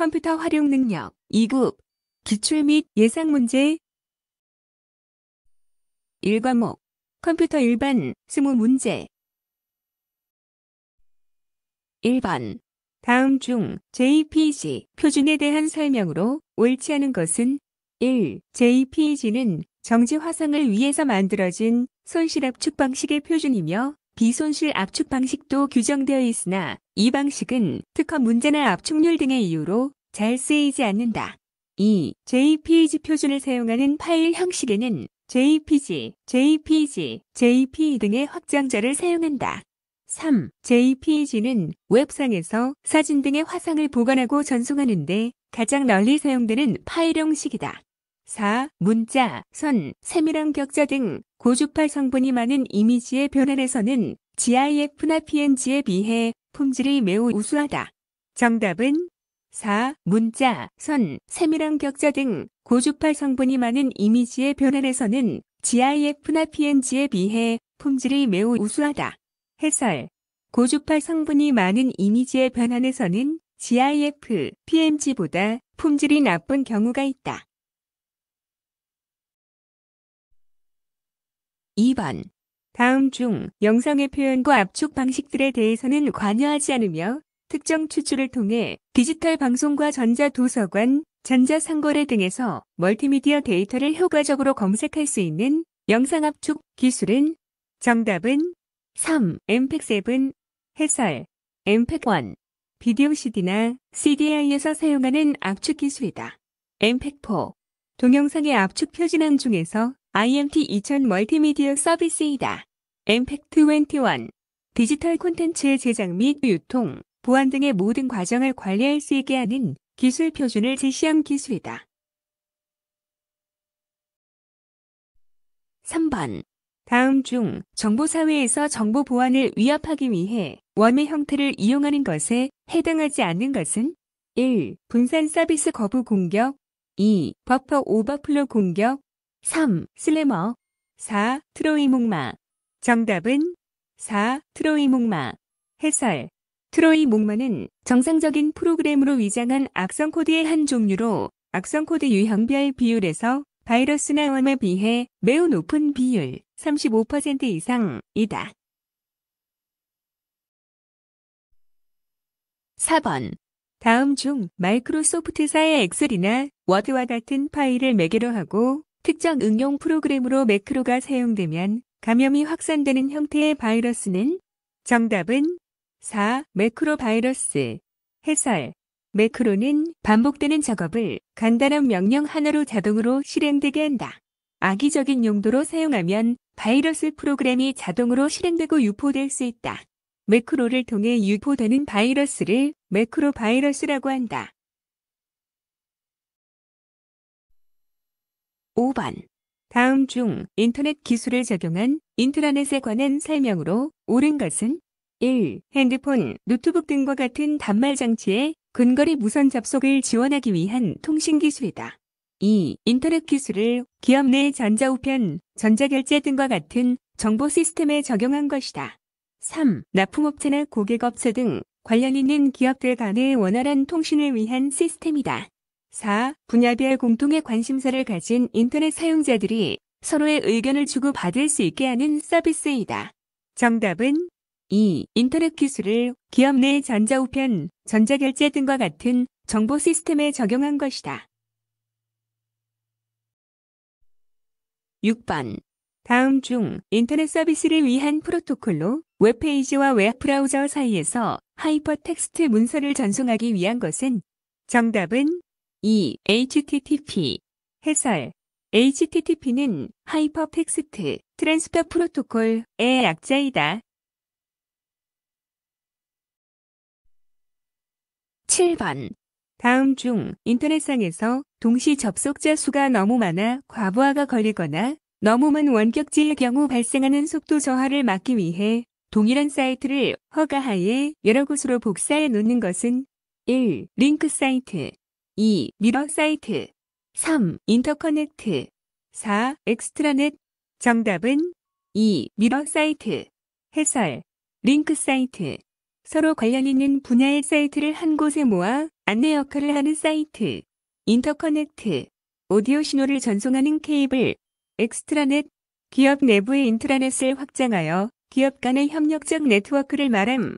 컴퓨터 활용 능력. 2급 기출 및 예상 문제. 1과목. 컴퓨터 일반 20문제. 1번. 다음 중 JPG 표준에 대한 설명으로 옳지 않은 것은 1. JPG는 정지 화상을 위해서 만들어진 손실 압축 방식의 표준이며 비손실 압축 방식도 규정되어 있으나 이 방식은 특허 문제나 압축률 등의 이유로 잘 쓰이지 않는다. 2. JPG 표준을 사용하는 파일 형식에는 JPG, JPG, JP 등의 확장자를 사용한다. 3. JPG는 웹상에서 사진 등의 화상을 보관하고 전송하는데 가장 널리 사용되는 파일 형식이다. 4. 문자, 선, 세밀한 격자 등 고주파 성분이 많은 이미지의 변환에서는 GIF나 PNG에 비해 품질이 매우 우수하다. 정답은 4. 문자, 선, 세밀한 격자 등 고주파 성분이 많은 이미지의 변환에서는 GIF나 PNG에 비해 품질이 매우 우수하다. 해설 고주파 성분이 많은 이미지의 변환에서는 GIF, PNG보다 품질이 나쁜 경우가 있다. 2번. 다음 중 영상의 표현과 압축 방식들에 대해서는 관여하지 않으며 특정 추출을 통해 디지털 방송과 전자도서관, 전자상거래 등에서 멀티미디어 데이터를 효과적으로 검색할 수 있는 영상 압축 기술은 정답은 3. 엠팩7 해설 엠팩1 비디오 CD나 CDI에서 사용하는 압축 기술이다. 엠팩4 동영상의 압축 표준함 중에서 IMT 2000 멀티미디어 서비스이다. 엠팩21 디지털 콘텐츠의 제작 및 유통, 보안 등의 모든 과정을 관리할 수 있게 하는 기술 표준을 제시한 기술이다. 3번. 다음 중 정보사회에서 정보 보안을 위협하기 위해 웜의 형태를 이용하는 것에 해당하지 않는 것은 1. 분산 서비스 거부 공격 2. 버퍼 오버플로 공격 3. 슬래머 4. 트로이 목마 정답은 4. 트로이 목마 해설 트로이 목마는 정상적인 프로그램으로 위장한 악성 코드의 한 종류로 악성 코드 유형별 비율에서 바이러스나 웜에 비해 매우 높은 비율 35% 이상이다. 4번 다음 중 마이크로소프트사의 엑셀이나 워드와 같은 파일을 매개로 하고 특정 응용 프로그램으로 매크로가 사용되면 감염이 확산되는 형태의 바이러스는 정답은 4. 매크로 바이러스 해설 매크로는 반복되는 작업을 간단한 명령 하나로 자동으로 실행되게 한다. 악의적인 용도로 사용하면 바이러스 프로그램이 자동으로 실행되고 유포될 수 있다. 매크로를 통해 유포되는 바이러스를 매크로 바이러스라고 한다. 5번. 다음 중 인터넷 기술을 적용한 인트라넷에 관한 설명으로 옳은 것은 1. 핸드폰, 노트북 등과 같은 단말 장치에 근거리 무선 접속을 지원하기 위한 통신 기술이다. 2. 인터넷 기술을 기업 내 전자우편, 전자결제 등과 같은 정보 시스템에 적용한 것이다. 3. 납품업체나 고객업체 등 관련 있는 기업들 간의 원활한 통신을 위한 시스템이다. 4. 분야별 공통의 관심사를 가진 인터넷 사용자들이 서로의 의견을 주고받을 수 있게 하는 서비스이다. 정답은 2. 인터넷 기술을 기업 내 전자우편, 전자결제 등과 같은 정보 시스템에 적용한 것이다. 6번. 다음 중 인터넷 서비스를 위한 프로토콜로 웹페이지와 웹브라우저 사이에서 하이퍼텍스트 문서를 전송하기 위한 것은 정답은 2. HTTP 해설 HTTP는 Hypertext Transfer Protocol의 약자이다. 7번. 다음 중 인터넷상에서 동시 접속자 수가 너무 많아 과부하가 걸리거나 너무 많은 원격지의 경우 발생하는 속도 저하를 막기 위해 동일한 사이트를 허가하에 여러 곳으로 복사해 놓는 것은 1. 링크 사이트 2. 미러 사이트 3. interconnect 4. 엑스트라넷 정답은 2. 미러 사이트 해설 링크 사이트 서로 관련 있는 분야의 사이트를 한 곳에 모아 안내 역할을 하는 사이트, interconnect, 오디오 신호를 전송하는 케이블, 엑스트라넷, 기업 내부의 인트라넷을 확장하여 기업 간의 협력적 네트워크를 말함.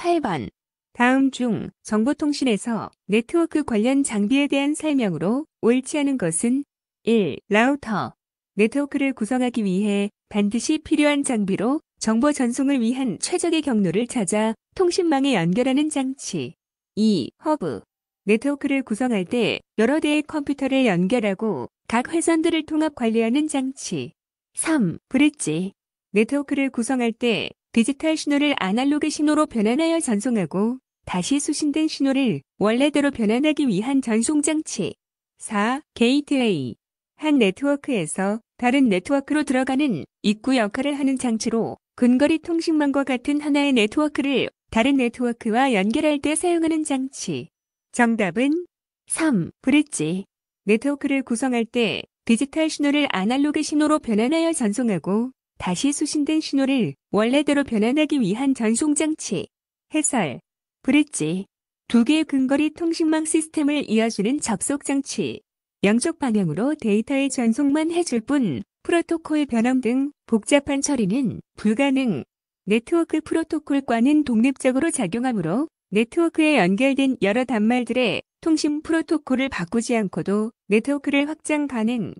8번. 다음 중 정보통신에서 네트워크 관련 장비에 대한 설명으로 옳지 않은 것은 1. 라우터. 네트워크를 구성하기 위해 반드시 필요한 장비로 정보 전송을 위한 최적의 경로를 찾아 통신망에 연결하는 장치. 2. 허브. 네트워크를 구성할 때 여러 대의 컴퓨터를 연결하고 각 회선들을 통합 관리하는 장치. 3. 브릿지. 네트워크를 구성할 때 디지털 신호를 아날로그 신호로 변환하여 전송하고 다시 수신된 신호를 원래대로 변환하기 위한 전송 장치. 4. 게이트웨이. 한 네트워크에서 다른 네트워크로 들어가는 입구 역할을 하는 장치로 근거리 통신망과 같은 하나의 네트워크를 다른 네트워크와 연결할 때 사용하는 장치. 정답은 3. 브릿지. 네트워크를 구성할 때 디지털 신호를 아날로그 신호로 변환하여 전송하고 다시 수신된 신호를 원래대로 변환하기 위한 전송 장치. 해설. 브릿지. 두 개의 근거리 통신망 시스템을 이어주는 접속 장치. 양쪽 방향으로 데이터의 전송만 해줄 뿐 프로토콜 변형 등 복잡한 처리는 불가능. 네트워크 프로토콜과는 독립적으로 작용하므로 네트워크에 연결된 여러 단말들의 통신 프로토콜을 바꾸지 않고도 네트워크를 확장 가능.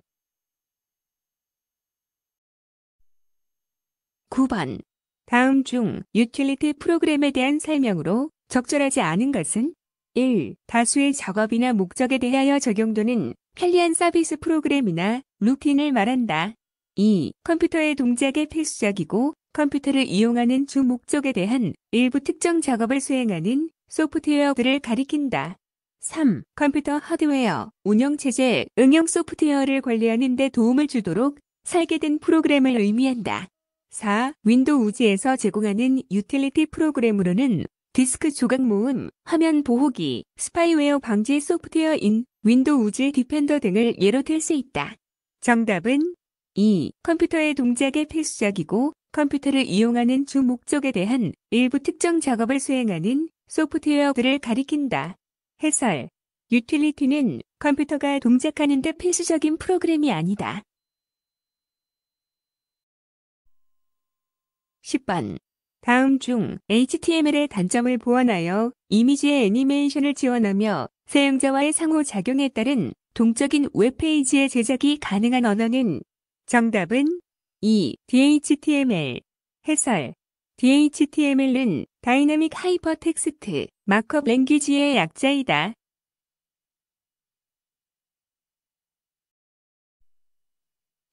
9번. 다음 중 유틸리티 프로그램에 대한 설명으로 적절하지 않은 것은 1. 다수의 작업이나 목적에 대하여 적용되는 편리한 서비스 프로그램이나 루틴을 말한다. 2. 컴퓨터의 동작에 필수적이고 컴퓨터를 이용하는 주 목적에 대한 일부 특정 작업을 수행하는 소프트웨어들을 가리킨다. 3. 컴퓨터 하드웨어, 운영체제, 응용 소프트웨어를 관리하는 데 도움을 주도록 설계된 프로그램을 의미한다. 4. Windows에서 제공하는 유틸리티 프로그램으로는 디스크 조각 모음, 화면 보호기, 스파이웨어 방지 소프트웨어인 Windows Defender 등을 예로 들 수 있다. 정답은 2. 컴퓨터의 동작에 필수적이고 컴퓨터를 이용하는 주 목적에 대한 일부 특정 작업을 수행하는 소프트웨어들을 가리킨다. 해설. 유틸리티는 컴퓨터가 동작하는 데 필수적인 프로그램이 아니다. 10번. 다음 중 HTML의 단점을 보완하여 이미지의 애니메이션을 지원하며 사용자와의 상호작용에 따른 동적인 웹페이지의 제작이 가능한 언어는 정답은 2. DHTML 해설 DHTML은 Dynamic Hypertext Markup Language의 약자이다.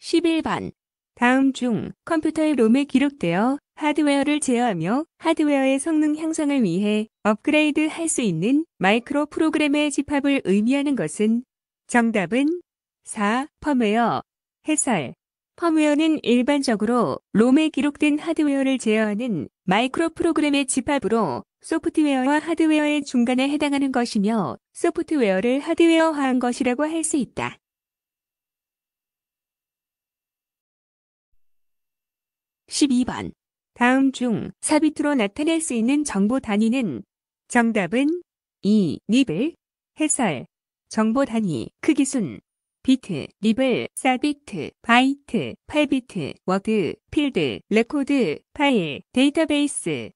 11번 다음 중 컴퓨터의 롬에 기록되어 하드웨어를 제어하며 하드웨어의 성능 향상을 위해 업그레이드 할 수 있는 마이크로 프로그램의 집합을 의미하는 것은 정답은 4. 펌웨어 해설 펌웨어는 일반적으로 롬에 기록된 하드웨어를 제어하는 마이크로 프로그램의 집합으로 소프트웨어와 하드웨어의 중간에 해당하는 것이며 소프트웨어를 하드웨어화한 것이라고 할 수 있다. 12번. 다음 중 사비트로 나타낼 수 있는 정보 단위는 정답은 2. 니블 해설 정보 단위 크기순 비트, 니블, 사비트, 바이트, 8비트, 워드, 필드, 레코드, 파일, 데이터베이스.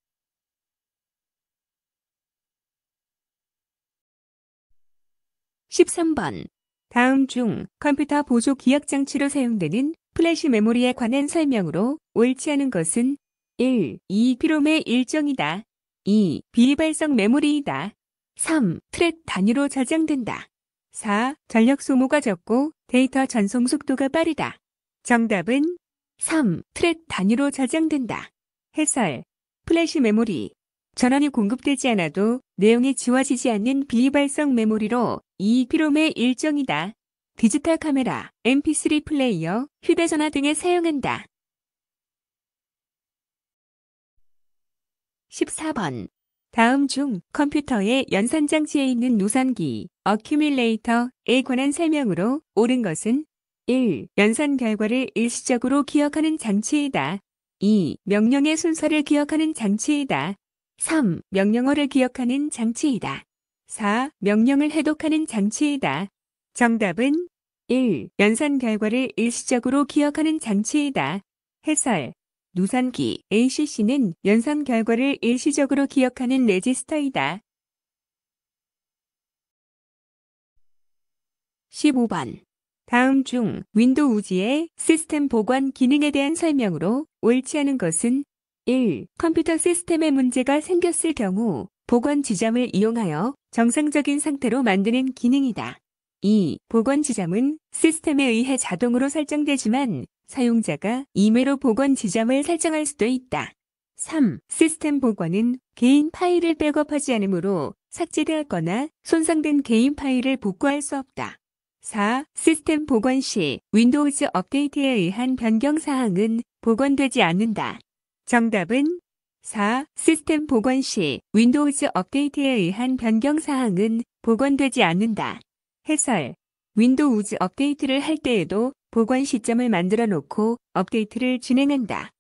13번. 다음 중 컴퓨터 보조 기억 장치로 사용되는 플래시 메모리에 관한 설명으로 옳지 않은 것은 1. EEPROM의 일종이다. 2. 비휘발성 메모리이다. 3. 트랙 단위로 저장된다. 4. 전력 소모가 적고 데이터 전송 속도가 빠르다. 정답은 3. 트랙 단위로 저장된다. 해설. 플래시 메모리. 전원이 공급되지 않아도 내용이 지워지지 않는 비휘발성 메모리로 EEPROM의 일종이다. 디지털 카메라, mp3 플레이어, 휴대전화 등에 사용한다. 14번. 다음 중 컴퓨터의 연산장치에 있는 노선기, 어큐뮬레이터에 관한 설명으로 옳은 것은 1. 연산 결과를 일시적으로 기억하는 장치이다. 2. 명령의 순서를 기억하는 장치이다. 3. 명령어를 기억하는 장치이다. 4. 명령을 해독하는 장치이다. 정답은 1. 연산 결과를 일시적으로 기억하는 장치이다. 해설 누산기 ACC는 연산 결과를 일시적으로 기억하는 레지스터이다. 15번. 다음 중 윈도우즈의 시스템 보관 기능에 대한 설명으로 옳지 않은 것은 1. 컴퓨터 시스템에 문제가 생겼을 경우 보관 지점을 이용하여 정상적인 상태로 만드는 기능이다. 2. 보관 지점은 시스템에 의해 자동으로 설정되지만 사용자가 이메로 보관 지점을 설정할 수도 있다. 3. 시스템 복원은 개인 파일을 백업하지 않으므로 삭제되었거나 손상된 개인 파일을 복구할 수 없다. 4. 시스템 복원 시 윈도우즈 업데이트에 의한 변경 사항은 복원되지 않는다. 정답은 4. 시스템 복원 시 윈도우즈 업데이트에 의한 변경 사항은 복원되지 않는다. 해설 윈도우즈 업데이트를 할 때에도 복원 시점을 만들어 놓고 업데이트를 진행한다.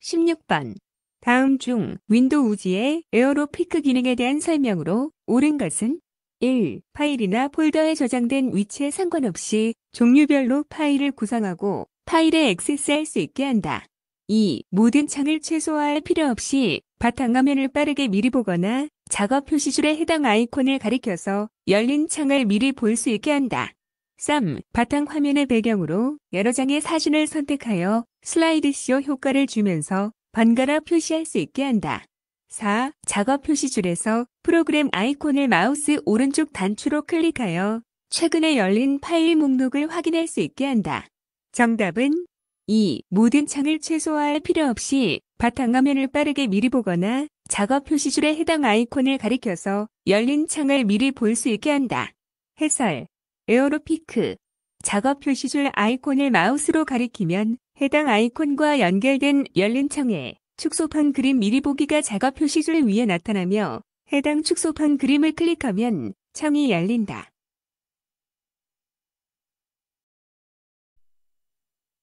16번 다음 중 윈도우즈의 Aero Peek 기능에 대한 설명으로 옳은 것은 1. 파일이나 폴더에 저장된 위치에 상관없이 종류별로 파일을 구성하고 파일에 액세스할 수 있게 한다. 2. 모든 창을 최소화할 필요 없이 바탕화면을 빠르게 미리 보거나 작업 표시줄에 해당 아이콘을 가리켜서 열린 창을 미리 볼 수 있게 한다. 3. 바탕 화면의 배경으로 여러 장의 사진을 선택하여 슬라이드쇼 효과를 주면서 번갈아 표시할 수 있게 한다. 4. 작업 표시줄에서 프로그램 아이콘을 마우스 오른쪽 단추로 클릭하여 최근에 열린 파일 목록을 확인할 수 있게 한다. 정답은 2. 모든 창을 최소화할 필요 없이 바탕화면을 빠르게 미리 보거나 작업 표시줄에 해당 아이콘을 가리켜서 열린 창을 미리 볼 수 있게 한다. 해설 Aero Peek 작업 표시줄 아이콘을 마우스로 가리키면 해당 아이콘과 연결된 열린 창에 축소판 그림 미리 보기가 작업 표시줄 위에 나타나며 해당 축소판 그림을 클릭하면 창이 열린다.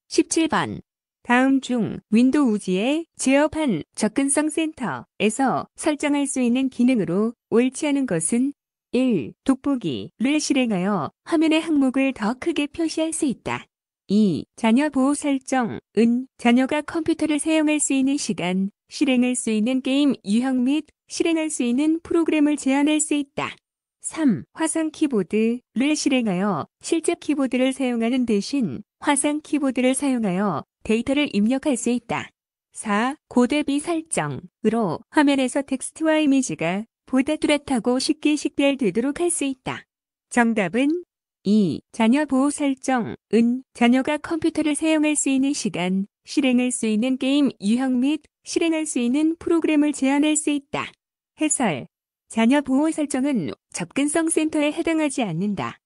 17번. 다음 중 윈도우즈의 제어판 접근성 센터에서 설정할 수 있는 기능으로 옳지 않은 것은 1. 돋보기를 실행하여 화면의 항목을 더 크게 표시할 수 있다. 2. 자녀 보호 설정, 은, 자녀가 컴퓨터를 사용할 수 있는 시간, 실행할 수 있는 게임 유형 및 실행할 수 있는 프로그램을 제한할 수 있다. 3. 화상 키보드를 실행하여 실제 키보드를 사용하는 대신 화상 키보드를 사용하여 데이터를 입력할 수 있다. 4. 고대비 설정으로 화면에서 텍스트와 이미지가 보다 뚜렷하고 쉽게 식별되도록 할 수 있다. 정답은 2. 자녀 보호 설정, 은, 자녀가 컴퓨터를 사용할 수 있는 시간, 실행할 수 있는 게임 유형 및 실행할 수 있는 프로그램을 제한할 수 있다. 해설. 자녀 보호 설정은 접근성 센터에 해당하지 않는다.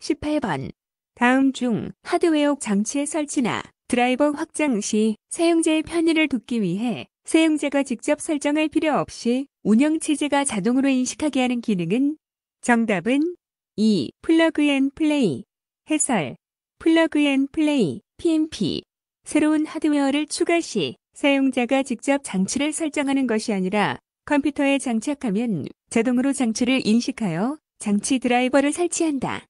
18번. 다음 중 하드웨어 장치의 설치나 드라이버 확장 시 사용자의 편의를 돕기 위해 사용자가 직접 설정할 필요 없이 운영체제가 자동으로 인식하게 하는 기능은 정답은 2. Plug and Play 해설 Plug and Play PnP 새로운 하드웨어를 추가 시 사용자가 직접 장치를 설정하는 것이 아니라 컴퓨터에 장착하면 자동으로 장치를 인식하여 장치 드라이버를 설치한다.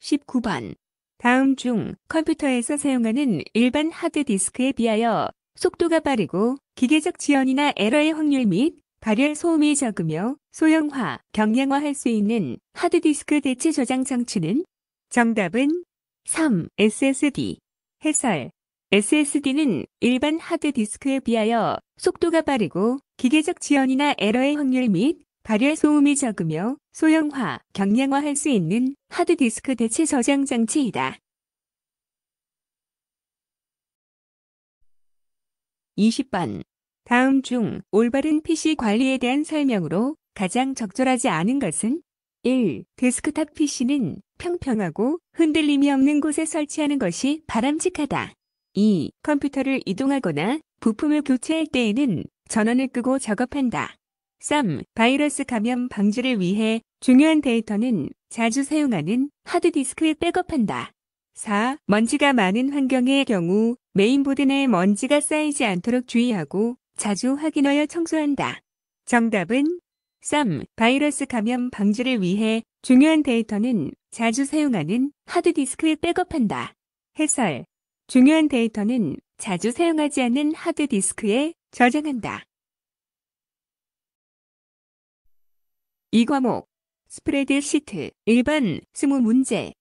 19번 다음 중 컴퓨터에서 사용하는 일반 하드디스크에 비하여 속도가 빠르고 기계적 지연이나 에러의 확률 및 발열 소음이 적으며 소형화, 경량화할 수 있는 하드디스크 대체 저장 장치는 정답은 3. SSD 해설 SSD는 일반 하드디스크에 비하여 속도가 빠르고 기계적 지연이나 에러의 확률 및 발열 소음이 적으며 소형화, 경량화할 수 있는 하드디스크 대체 저장 장치이다. 20번. 다음 중 올바른 PC 관리에 대한 설명으로 가장 적절하지 않은 것은 1. 데스크탑 PC는 평평하고 흔들림이 없는 곳에 설치하는 것이 바람직하다. 2. 컴퓨터를 이동하거나 부품을 교체할 때에는 전원을 끄고 작업한다. 3. 바이러스 감염 방지를 위해 중요한 데이터는 자주 사용하는 하드디스크에 백업한다. 4. 먼지가 많은 환경의 경우 메인보드 내에 먼지가 쌓이지 않도록 주의하고 자주 확인하여 청소한다. 정답은 3. 바이러스 감염 방지를 위해 중요한 데이터는 자주 사용하는 하드디스크에 백업한다. 해설. 중요한 데이터는 자주 사용하지 않는 하드디스크에 저장한다. 이 과목 스프레드 시트 1번 20문제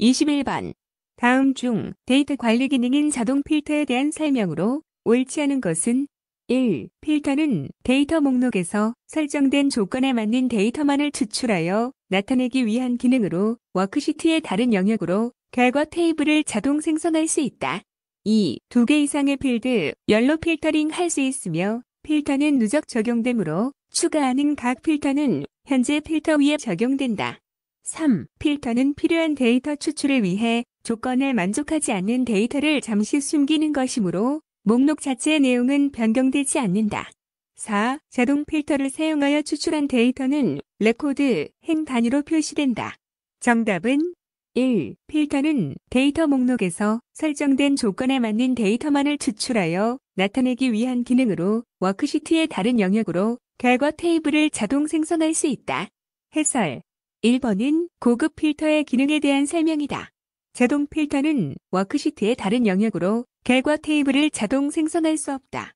21번 다음 중 데이터 관리 기능인 자동 필터에 대한 설명으로 옳지 않은 것은 1. 필터는 데이터 목록에서 설정된 조건에 맞는 데이터만을 추출하여 나타내기 위한 기능으로 워크시트의 다른 영역으로 결과 테이블을 자동 생성할 수 있다. 2. 두 개 이상의 필드, 열로 필터링 할 수 있으며 필터는 누적 적용되므로 추가하는 각 필터는 현재 필터 위에 적용된다. 3. 필터는 필요한 데이터 추출을 위해 조건을 만족하지 않는 데이터를 잠시 숨기는 것이므로 목록 자체의 내용은 변경되지 않는다. 4. 자동 필터를 사용하여 추출한 데이터는 레코드, 행 단위로 표시된다. 정답은 1. 필터는 데이터 목록에서 설정된 조건에 맞는 데이터만을 추출하여 나타내기 위한 기능으로 워크시트의 다른 영역으로 결과 테이블을 자동 생성할 수 있다. 해설 1번은 고급 필터의 기능에 대한 설명이다. 자동 필터는 워크시트의 다른 영역으로 결과 테이블을 자동 생성할 수 없다.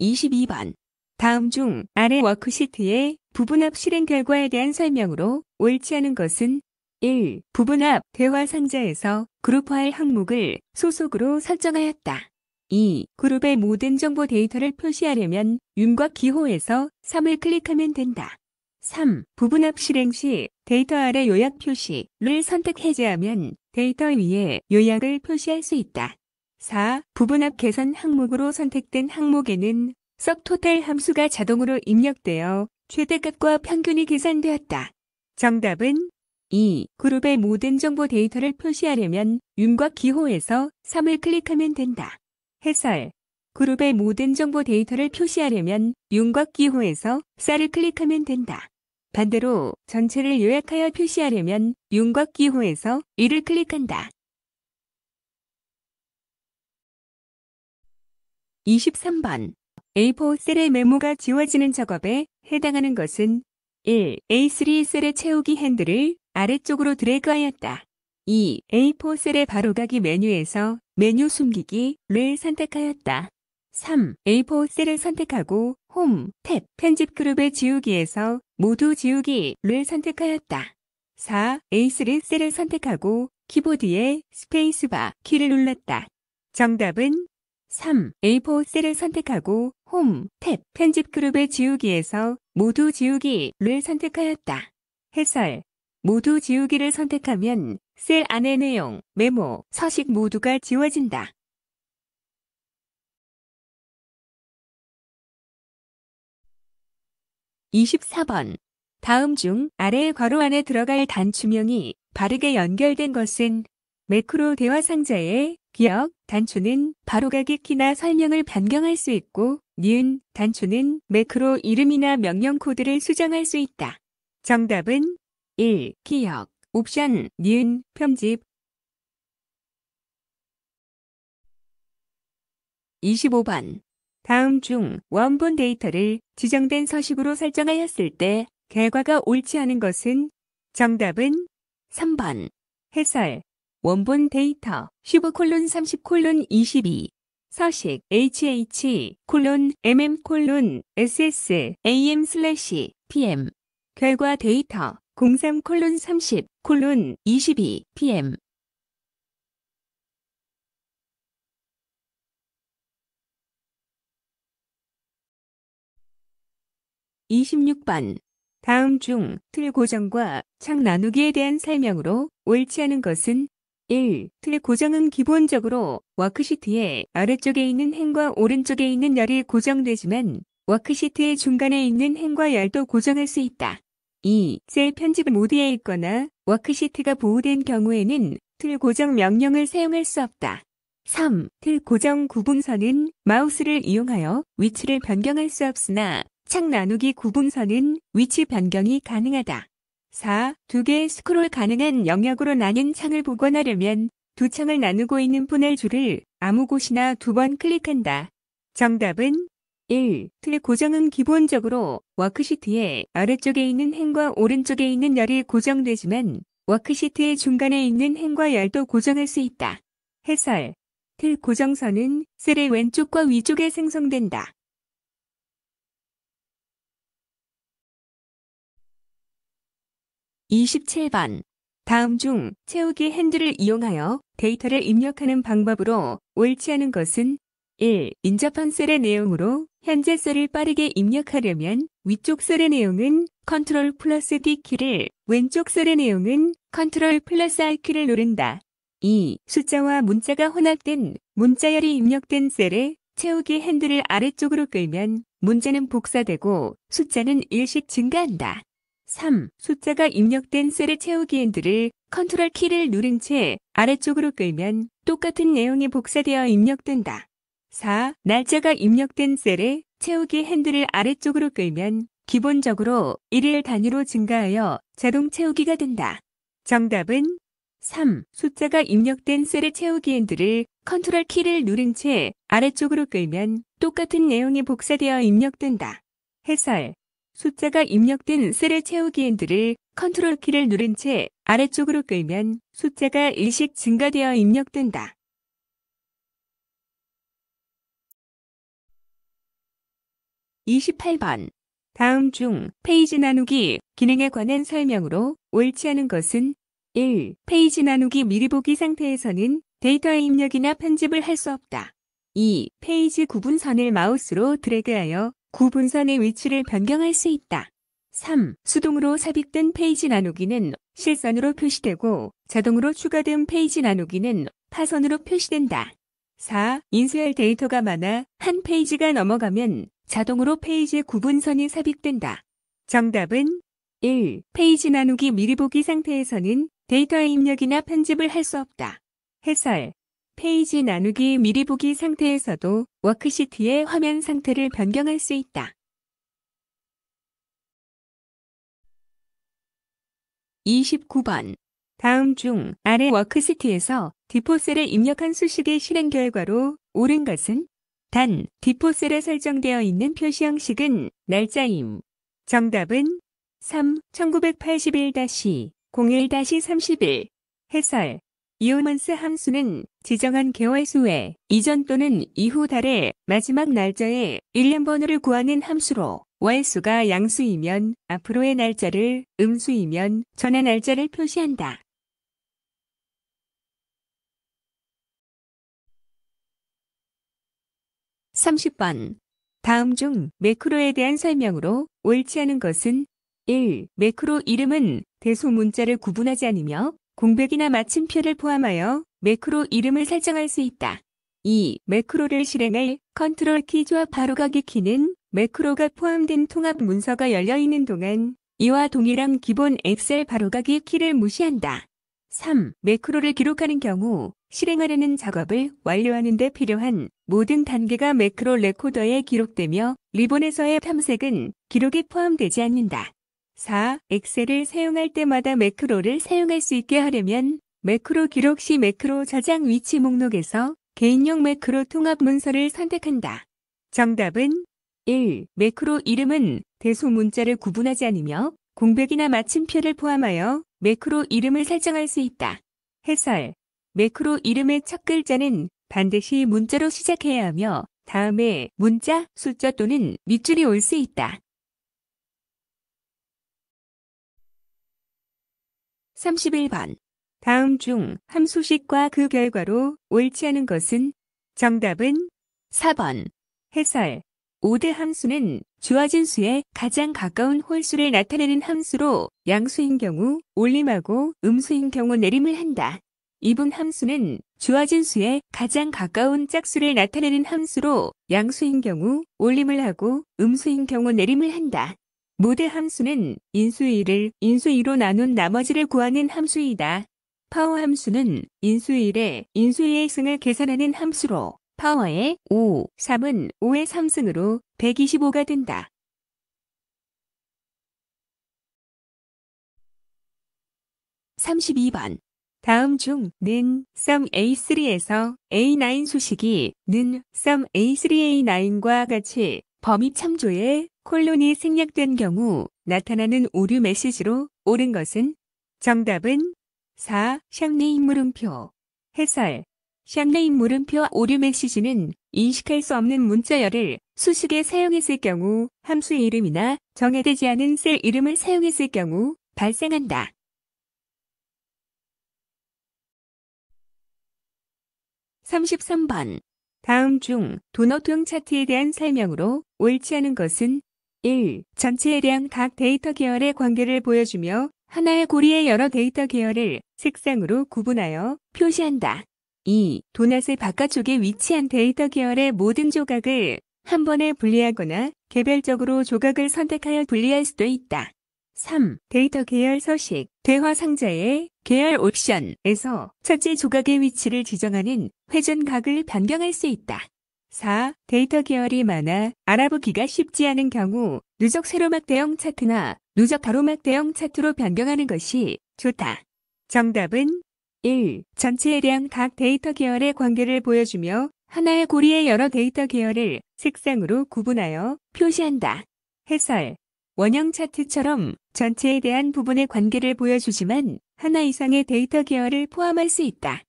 22번. 다음 중 아래 워크시트의 부분합 실행 결과에 대한 설명으로 옳지 않은 것은 1. 부분합 대화 상자에서 그룹화할 항목을 소속으로 설정하였다. 2. 그룹의 모든 정보 데이터를 표시하려면 윤곽 기호에서 3을 클릭하면 된다. 3. 부분합 실행 시 데이터 아래 요약 표시를 선택 해제하면 데이터 위에 요약을 표시할 수 있다. 4. 부분합 계산 항목으로 선택된 항목에는 SUBTOTAL 함수가 자동으로 입력되어 최대값과 평균이 계산되었다. 정답은 2. 그룹의 모든 정보 데이터를 표시하려면 윤곽 기호에서 3을 클릭하면 된다. 해설 그룹의 모든 정보 데이터를 표시하려면 윤곽 기호에서 쌀을 클릭하면 된다. 반대로 전체를 요약하여 표시하려면 윤곽 기호에서 이를 클릭한다. 23번 A4 셀의 메모가 지워지는 작업에 해당하는 것은 1. A3 셀의 채우기 핸들을 아래쪽으로 드래그하였다. 2. A4 셀의 바로가기 메뉴에서 메뉴 숨기기를 선택하였다. 3. A4 셀을 선택하고 홈, 탭, 편집 그룹의 지우기에서 모두 지우기를 선택하였다. 4. A3 셀을 선택하고 키보드에 스페이스바 키를 눌렀다. 정답은 3. A4 셀을 선택하고 홈, 탭, 편집 그룹의 지우기에서 모두 지우기를 선택하였다. 해설 모두 지우기를 선택하면 셀 안의 내용, 메모, 서식 모두가 지워진다. 24번. 다음 중 아래의 괄호 안에 들어갈 단추명이 바르게 연결된 것은 매크로 대화 상자의 기억, 단추는 바로가기 키나 설명을 변경할 수 있고 니은, 단추는 매크로 이름이나 명령 코드를 수정할 수 있다. 정답은 1. 기역, 옵션, 니은, 편집 25번. 다음 중 원본 데이터를 지정된 서식으로 설정하였을 때 결과가 옳지 않은 것은 정답은 3번 해설 원본 데이터 15:30:22 서식 hh 콜론 mm 콜론 ss am 슬래시 pm 결과 데이터 03 콜론 30 콜론 22 pm 26번. 다음 중 틀 고정과 창 나누기에 대한 설명으로 옳지 않은 것은 1. 틀 고정은 기본적으로 워크시트의 아래쪽에 있는 행과 오른쪽에 있는 열이 고정되지만 워크시트의 중간에 있는 행과 열도 고정할 수 있다. 2. 셀 편집 모드에 있거나 워크시트가 보호된 경우에는 틀 고정 명령을 사용할 수 없다. 3. 틀 고정 구분선은 마우스를 이용하여 위치를 변경할 수 없으나 창 나누기 구분선은 위치 변경이 가능하다. 4. 두 개의 스크롤 가능한 영역으로 나뉜 창을 복원하려면 두 창을 나누고 있는 분할 줄을 아무 곳이나 두 번 클릭한다. 정답은 1. 틀 고정은 기본적으로 워크시트의 아래쪽에 있는 행과 오른쪽에 있는 열이 고정되지만 워크시트의 중간에 있는 행과 열도 고정할 수 있다. 해설 틀 고정선은 셀의 왼쪽과 위쪽에 생성된다. 27번. 다음 중 채우기 핸들을 이용하여 데이터를 입력하는 방법으로 옳지 않은 것은 1. 인접한 셀의 내용으로 현재 셀을 빠르게 입력하려면 위쪽 셀의 내용은 컨트롤 플러스 D 키를 왼쪽 셀의 내용은 컨트롤 플러스 R 키를 누른다. 2. 숫자와 문자가 혼합된 문자열이 입력된 셀에 채우기 핸들을 아래쪽으로 끌면 문자는 복사되고 숫자는 일씩 증가한다. 3. 숫자가 입력된 셀의 채우기 핸들을 컨트롤 키를 누른 채 아래쪽으로 끌면 똑같은 내용이 복사되어 입력된다. 4. 날짜가 입력된 셀에 채우기 핸들을 아래쪽으로 끌면 기본적으로 1일 단위로 증가하여 자동 채우기가 된다. 정답은 3. 숫자가 입력된 셀의 채우기 핸들을 컨트롤 키를 누른 채 아래쪽으로 끌면 똑같은 내용이 복사되어 입력된다. 해설 숫자가 입력된 셀의 채우기 핸들을 컨트롤 키를 누른 채 아래쪽으로 끌면 숫자가 일씩 증가되어 입력된다. 28번. 다음 중 페이지 나누기 기능에 관한 설명으로 옳지 않은 것은 1. 페이지 나누기 미리 보기 상태에서는 데이터의 입력이나 편집을 할 수 없다. 2. 페이지 구분선을 마우스로 드래그하여 구분선의 위치를 변경할 수 있다. 3. 수동으로 삽입된 페이지 나누기는 실선으로 표시되고 자동으로 추가된 페이지 나누기는 파선으로 표시된다. 4. 인쇄할 데이터가 많아 한 페이지가 넘어가면 자동으로 페이지 구분선이 삽입된다. 정답은 1. 페이지 나누기 미리 보기 상태에서는 데이터의 입력이나 편집을 할 수 없다. 해설 페이지 나누기 미리 보기 상태에서도 워크시트의 화면 상태를 변경할 수 있다. 29번. 다음 중 아래 워크시트에서 디포셀에 입력한 수식의 실행 결과로 옳은 것은 단, 디포셀에 설정되어 있는 표시 형식은 날짜임. 정답은 3. 1981-01-31 해설 이오먼스 함수는 지정한 개월수 외 이전 또는 이후 달의 마지막 날짜에 1년 번호를 구하는 함수로 월수가 양수이면 앞으로의 날짜를 음수이면 전의 날짜를 표시한다. (30번) 다음 중 매크로에 대한 설명으로 옳지 않은 것은 1. 매크로 이름은 대소 문자를 구분하지 않으며 공백이나 마침표를 포함하여 매크로 이름을 설정할 수 있다. 2. 매크로를 실행할 컨트롤 키와 바로가기 키는 매크로가 포함된 통합 문서가 열려있는 동안 이와 동일한 기본 엑셀 바로가기 키를 무시한다. 3. 매크로를 기록하는 경우 실행하려는 작업을 완료하는 데 필요한 모든 단계가 매크로 레코더에 기록되며 리본에서의 탐색은 기록에 포함되지 않는다. 4. 엑셀을 사용할 때마다 매크로를 사용할 수 있게 하려면 매크로 기록 시 매크로 저장 위치 목록에서 개인용 매크로 통합 문서를 선택한다. 정답은 1. 매크로 이름은 대소 문자를 구분하지 않으며 공백이나 마침표를 포함하여 매크로 이름을 설정할 수 있다. 해설 매크로 이름의 첫 글자는 반드시 문자로 시작해야 하며 다음에 문자, 숫자 또는 밑줄이 올 수 있다. 31번. 다음 중 함수식과 그 결과로 옳지 않은 것은 정답은 4번. 해설. 오드 함수는 주어진 수에 가장 가까운 홀수를 나타내는 함수로 양수인 경우 올림하고 음수인 경우 내림을 한다. 이분 함수는 주어진 수에 가장 가까운 짝수를 나타내는 함수로 양수인 경우 올림을 하고 음수인 경우 내림을 한다. MOD 함수는 인수 1을 인수 2로 나눈 나머지를 구하는 함수이다. 파워 함수는 인수 1의 인수 2의 승을 계산하는 함수로 파워의 5, 3은 5의 3승으로 125가 된다. 32번. 다음 중 는 SUM A3에서 A9 수식이 는 SUM A3A9과 같이 범위 참조에 콜론이 생략된 경우 나타나는 오류 메시지로 옳은 것은 정답은 4. 샹네임 물음표 해설 샹네임 물음표 오류 메시지는 인식할 수 없는 문자열을 수식에 사용했을 경우 함수 이름이나 정해되지 않은 셀 이름을 사용했을 경우 발생한다. 33번. 다음 중 도너통 차트에 대한 설명으로 옳지 않은 것은 1. 전체와 각 데이터 계열의 관계를 보여주며 하나의 고리에 여러 데이터 계열을 색상으로 구분하여 표시한다. 2. 도넛의 바깥쪽에 위치한 데이터 계열의 모든 조각을 한 번에 분리하거나 개별적으로 조각을 선택하여 분리할 수도 있다. 3. 데이터 계열 서식, 대화 상자의 계열 옵션에서 첫째 조각의 위치를 지정하는 회전각을 변경할 수 있다. 4. 데이터 계열이 많아 알아보기가 쉽지 않은 경우 누적 세로 막대형 차트나 누적 가로 막대형 차트로 변경하는 것이 좋다. 정답은 1. 전체와 각 데이터 계열의 관계를 보여주며 하나의 고리에 여러 데이터 계열을 색상으로 구분하여 표시한다. 해설 원형 차트처럼 전체에 대한 부분의 관계를 보여주지만 하나 이상의 데이터 계열을 포함할 수 있다.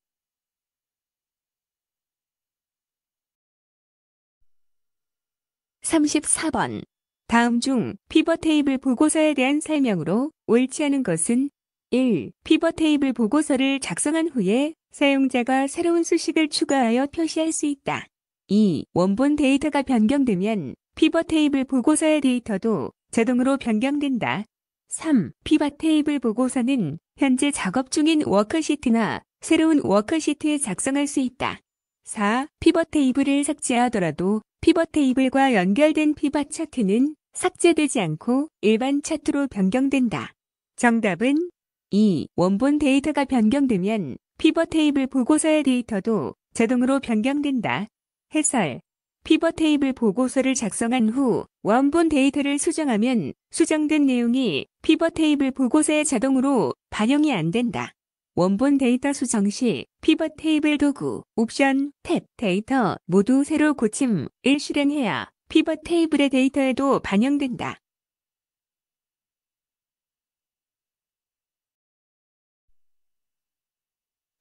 34번. 다음 중 피벗 테이블 보고서에 대한 설명으로 옳지 않은 것은 1. 피벗 테이블 보고서를 작성한 후에 사용자가 새로운 수식을 추가하여 표시할 수 있다. 2. 원본 데이터가 변경되면 피벗 테이블 보고서의 데이터도 자동으로 변경된다. 3. 피벗 테이블 보고서는 현재 작업 중인 워크시트나 새로운 워크시트에 작성할 수 있다. 4. 피벗 테이블을 삭제하더라도 피벗 테이블과 연결된 피벗 차트는 삭제되지 않고 일반 차트로 변경된다. 정답은 2. 원본 데이터가 변경되면 피벗 테이블 보고서의 데이터도 자동으로 변경된다. 해설 피벗 테이블 보고서를 작성한 후 원본 데이터를 수정하면 수정된 내용이 피벗 테이블 보고서에 자동으로 반영이 안 된다. 원본 데이터 수정 시 피벗 테이블 도구, 옵션, 탭, 데이터 모두 새로 고침을 실행해야 피벗 테이블의 데이터에도 반영된다.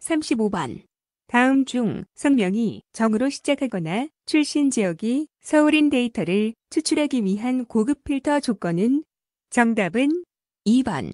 (35번) 다음 중 성명이 정으로 시작하거나 출신 지역이 서울인 데이터를 추출하기 위한 고급 필터 조건은 정답은 2번.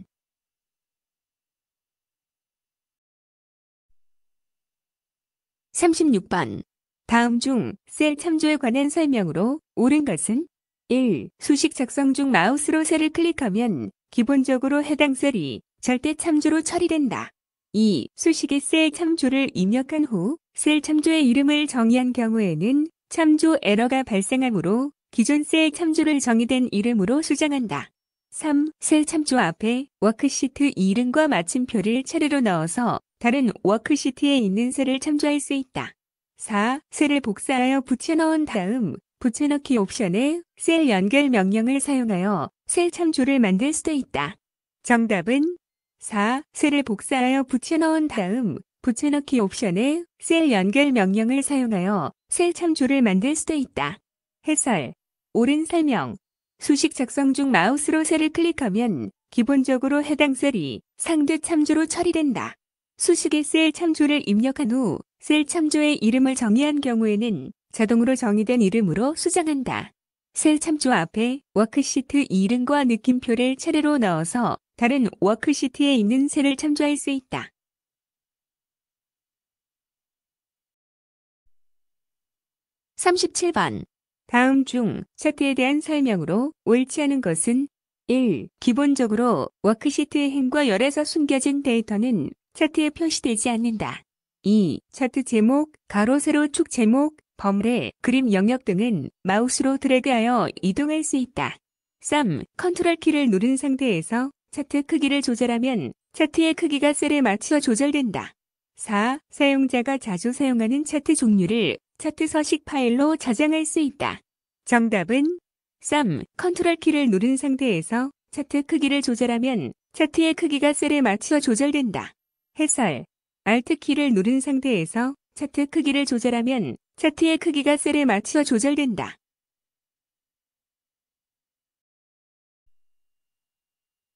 36번. 다음 중 셀 참조에 관한 설명으로 옳은 것은 1. 수식 작성 중 마우스로 셀을 클릭하면 기본적으로 해당 셀이 절대 참조로 처리된다. 2. 수식의 셀 참조를 입력한 후 셀 참조의 이름을 정의한 경우에는 참조 에러가 발생하므로 기존 셀 참조를 정의된 이름으로 수정한다. 3. 셀 참조 앞에 워크시트 이름과 마침표를 차례로 넣어서 다른 워크시트에 있는 셀을 참조할 수 있다. 4. 셀을 복사하여 붙여넣은 다음 붙여넣기 옵션에 셀 연결 명령을 사용하여 셀 참조를 만들 수도 있다. 정답은 4. 셀을 복사하여 붙여넣은 다음 붙여넣기 옵션에 셀 연결 명령을 사용하여 셀 참조를 만들 수도 있다. 해설 옳은 설명 수식 작성 중 마우스로 셀을 클릭하면 기본적으로 해당 셀이 상대 참조로 처리된다. 수식에 셀 참조를 입력한 후 셀 참조에 이름을 정의한 경우에는 자동으로 정의된 이름으로 수정한다. 셀 참조 앞에 워크시트 이름과 느낌표를 차례로 넣어서 다른 워크시트에 있는 셀을 참조할 수 있다. 37번. 다음 중 차트에 대한 설명으로 옳지 않은 것은 1. 기본적으로 워크시트의 행과 열에서 숨겨진 데이터는 차트에 표시되지 않는다. 2. 차트 제목, 가로 세로 축 제목, 범례, 그림 영역 등은 마우스로 드래그하여 이동할 수 있다. 3. 컨트롤 키를 누른 상태에서 차트 크기를 조절하면 차트의 크기가 셀에 맞추어 조절된다. 4. 사용자가 자주 사용하는 차트 종류를 차트 서식 파일로 저장할 수 있다. 정답은 3. 컨트롤 키를 누른 상태에서 차트 크기를 조절하면 차트의 크기가 셀에 맞추어 조절된다. 해설 Alt 키를 누른 상태에서 차트 크기를 조절하면 차트의 크기가 셀에 맞추어 조절된다.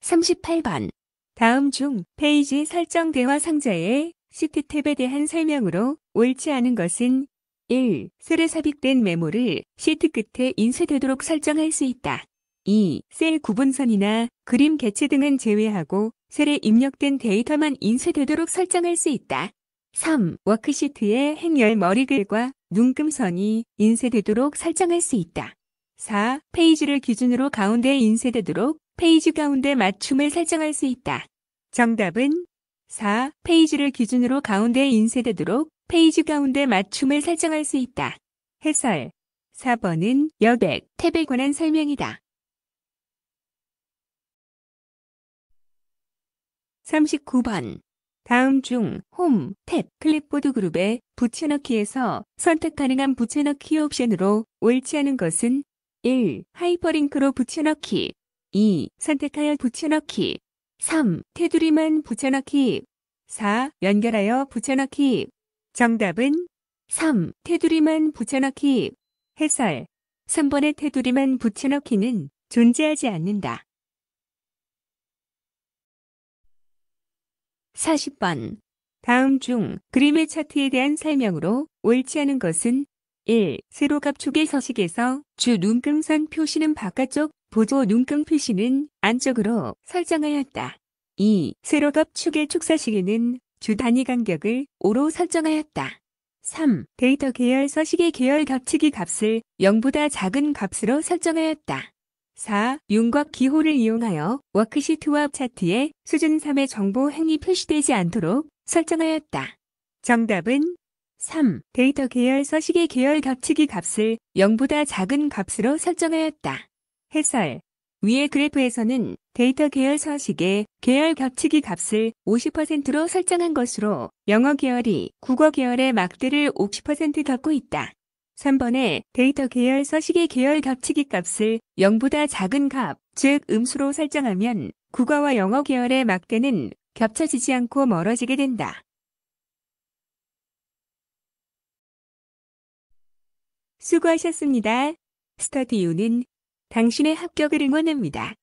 38번. 다음 중 페이지 설정 대화 상자의 시트 탭에 대한 설명으로 옳지 않은 것은 1. 셀에 삽입된 메모를 시트 끝에 인쇄되도록 설정할 수 있다. 2. 셀 구분선이나 그림 개체 등은 제외하고 셀에 입력된 데이터만 인쇄되도록 설정할 수 있다. 3. 워크시트의 행열 머리글과 눈금선이 인쇄되도록 설정할 수 있다. 4. 페이지를 기준으로 가운데에 인쇄되도록 페이지 가운데 맞춤을 설정할 수 있다. 정답은 4. 페이지를 기준으로 가운데에 인쇄되도록 페이지 가운데 맞춤을 설정할 수 있다. 해설 4번은 여백 탭에 관한 설명이다. 39번. 다음 중 홈, 탭, 클립보드 그룹에 붙여넣기에서 선택 가능한 붙여넣기 옵션으로 옳지 않은 것은 1. 하이퍼링크로 붙여넣기 2. 선택하여 붙여넣기 3. 테두리만 붙여넣기 4. 연결하여 붙여넣기 정답은 3. 테두리만 붙여넣기 해설 3번의 테두리만 붙여넣기는 존재하지 않는다. 40번. 다음 중 그림의 차트에 대한 설명으로 옳지 않은 것은 1. 세로 값 축의 서식에서 주 눈금선 표시는 바깥쪽, 보조 눈금 표시는 안쪽으로 설정하였다. 2. 세로 값 축의 축 서식에는 주 단위 간격을 5로 설정하였다. 3. 데이터 계열 서식의 계열 겹치기 값을 0보다 작은 값으로 설정하였다. 4. 윤곽 기호를 이용하여 워크시트와 차트에 수준 3의 정보 행이 표시되지 않도록 설정하였다. 정답은 3. 데이터 계열 서식의 계열 겹치기 값을 0보다 작은 값으로 설정하였다. 해설 위의 그래프에서는 데이터 계열 서식의 계열 겹치기 값을 50%로 설정한 것으로 영어 계열이 국어 계열의 막대를 50% 덮고 있다. 3번에 데이터 계열 서식의 계열 겹치기 값을 0보다 작은 값, 즉 음수로 설정하면 국어와 영어 계열의 막대는 겹쳐지지 않고 멀어지게 된다. 수고하셨습니다. 스터디유는 당신의 합격을 응원합니다.